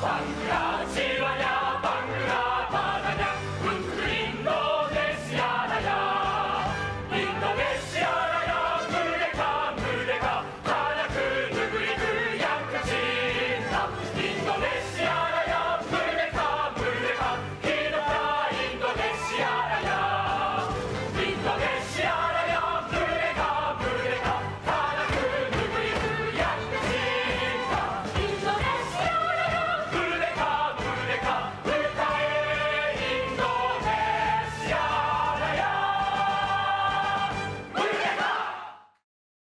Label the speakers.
Speaker 1: Fire!